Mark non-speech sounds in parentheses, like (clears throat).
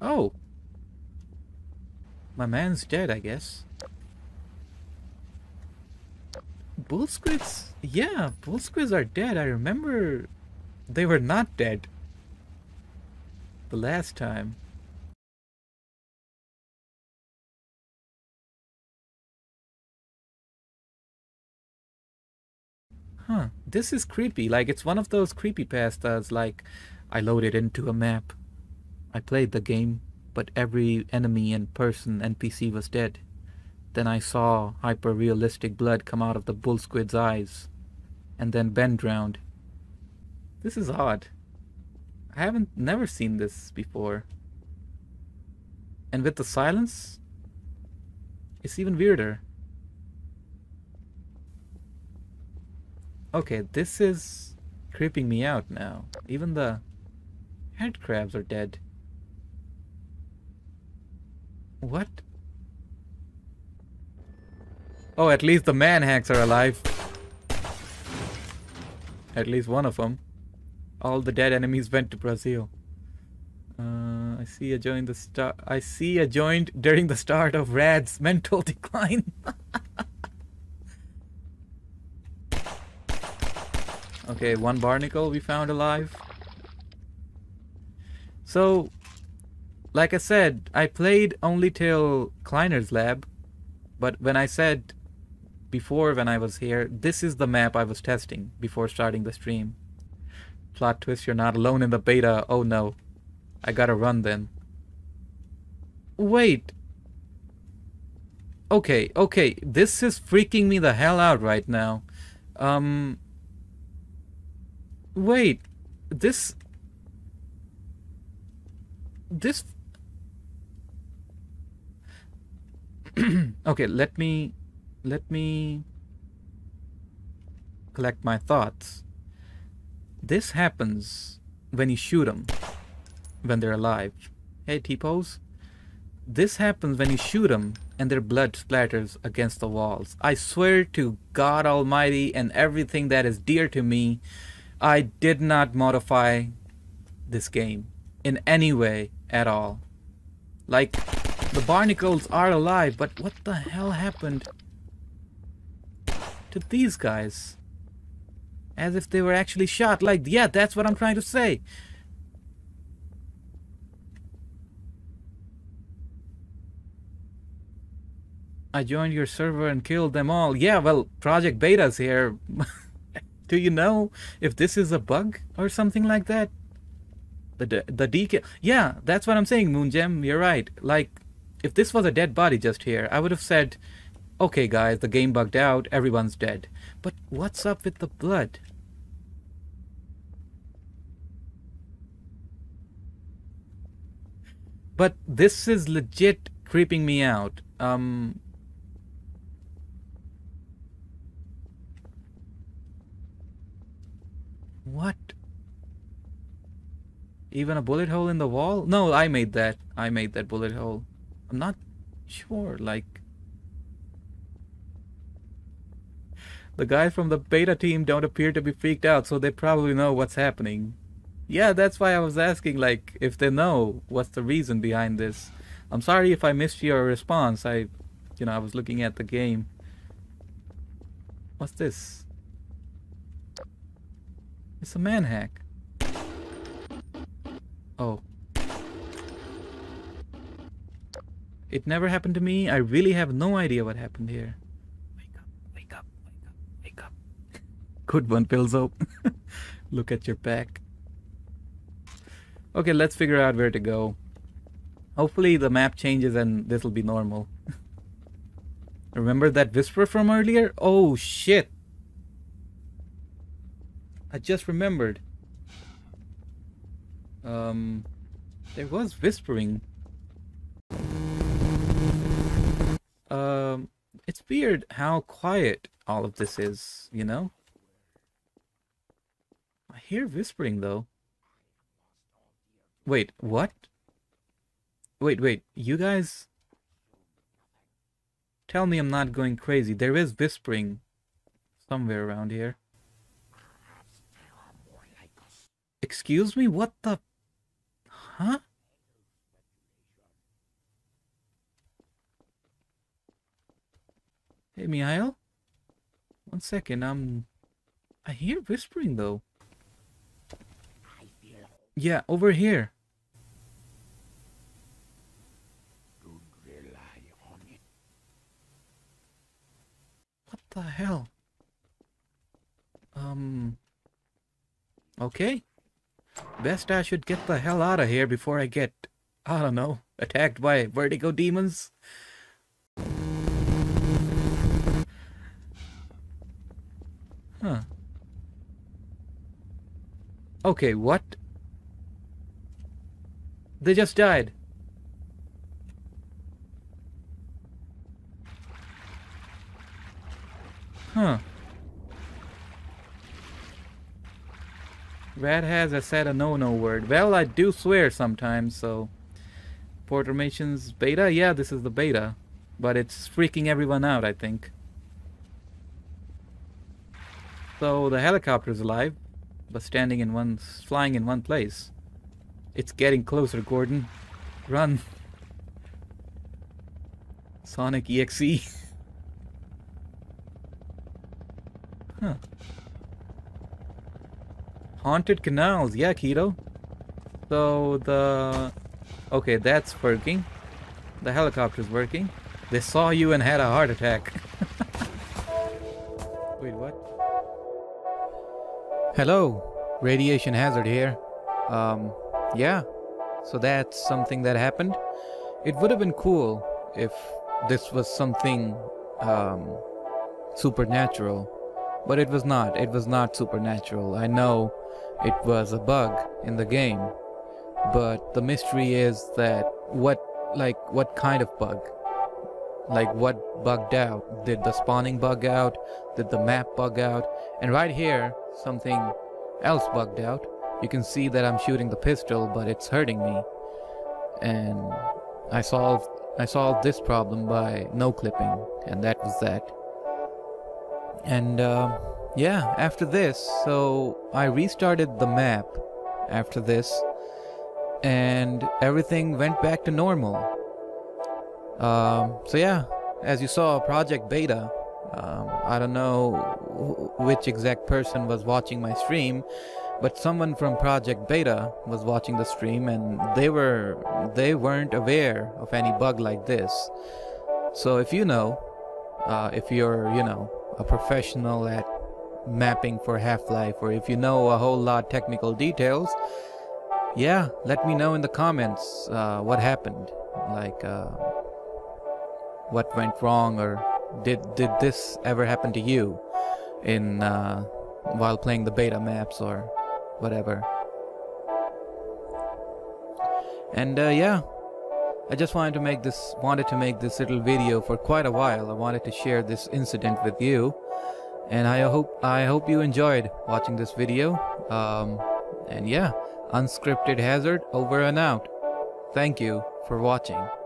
Oh. My man's dead, I guess. Bull squids? Yeah, bull squids are dead. I remember they were not dead. The last time. Huh, this is creepy. Like, it's one of those creepy pastas, like, I loaded into a map. I played the game, but every enemy and person NPC was dead. Then I saw hyper-realistic blood come out of the bull squid's eyes. And then Ben drowned. This is odd. I haven't never seen this before. And with the silence, it's even weirder. Okay, this is creeping me out now. Even the head crabs are dead. What? Oh, at least the man hacks are alive. At least one of them. All the dead enemies went to Brazil. Uh, I see a joined the. I see a joined during the start of Rad's mental (laughs) decline. Okay, one barnacle we found alive. So, like I said, I played only till Kleiner's lab, but when I said before when I was here, this is the map I was testing before starting the stream. Plot twist, you're not alone in the beta. Oh no. I gotta run then. Wait. Okay, okay. This is freaking me the hell out right now. Um. Wait. This. This. (clears throat) okay, let me. Let me. Collect my thoughts. This happens when you shoot them, when they're alive. Hey, T-pose. This happens when you shoot them and their blood splatters against the walls. I swear to God Almighty and everything that is dear to me, I did not modify this game in any way at all. Like, the barnacles are alive, but what the hell happened to these guys? As if they were actually shot. Like, yeah, that's what I'm trying to say. I joined your server and killed them all. Yeah, well, Project Beta's here. (laughs) Do you know if this is a bug or something like that? The the DK. Yeah, that's what I'm saying, Moongem. You're right. Like, if this was a dead body just here, I would have said, okay, guys, the game bugged out. Everyone's dead. But what's up with the blood? But this is legit creeping me out. Um... What? Even a bullet hole in the wall? No, I made that. I made that bullet hole. I'm not sure, like... The guys from the beta team don't appear to be freaked out, so they probably know what's happening. Yeah, that's why I was asking, like, if they know what's the reason behind this. I'm sorry if I missed your response. I, you know, I was looking at the game. What's this? It's a man hack. Oh. It never happened to me. I really have no idea what happened here. Wake up, wake up, wake up, wake up. (laughs) Good one, Pilzo. (laughs) Look at your back. Okay, let's figure out where to go. Hopefully the map changes and this will be normal. (laughs) Remember that whisper from earlier? Oh shit! I just remembered. Um, there was whispering. Um, it's weird how quiet all of this is, you know? I hear whispering though. Wait, what? Wait, wait, you guys... Tell me I'm not going crazy. There is whispering somewhere around here. Excuse me? What the... Huh? Hey, Mihail? One second, I'm... I hear whispering, though. Yeah, over here. What the hell? Um... Okay. Best I should get the hell out of here before I get, I don't know, attacked by vertigo demons. Huh. Okay, what? They just died. Huh. Red has a said a no-no word. Well, I do swear sometimes, so... Portermation's beta? Yeah, this is the beta. But it's freaking everyone out, I think. So the helicopter's alive, but standing in one, flying in one place. It's getting closer, Gordon. Run. Sonic EXE. (laughs) huh. Haunted canals, yeah, Keto. So the... Okay, that's working. The helicopter's working. They saw you and had a heart attack. (laughs) Wait, what? Hello, radiation hazard here. Um, yeah. So that's something that happened. It would have been cool if this was something um, supernatural, but it was not. It was not supernatural. I know it was a bug in the game. But the mystery is that what, like, what kind of bug? Like, what bugged out? Did the spawning bug out? Did the map bug out? And right here, something else bugged out. You can see that I'm shooting the pistol, but it's hurting me. And I solved I solved this problem by no clipping, and that was that. And uh, yeah, after this, so I restarted the map after this, and everything went back to normal. Um, so yeah, as you saw, Project Beta, um, I don't know which exact person was watching my stream, but someone from Project Beta was watching the stream and they were they weren't aware of any bug like this. So if you know, uh, if you're you know a professional at mapping for Half-Life or if you know a whole lot technical details, yeah, let me know in the comments uh, what happened. Like, uh, what went wrong or did, did this ever happen to you in uh, while playing the beta maps or whatever. And uh, yeah, I just wanted to make this wanted to make this little video for quite a while. I wanted to share this incident with you and I hope I hope you enjoyed watching this video. Um, and yeah, unscripted hazard over and out. Thank you for watching.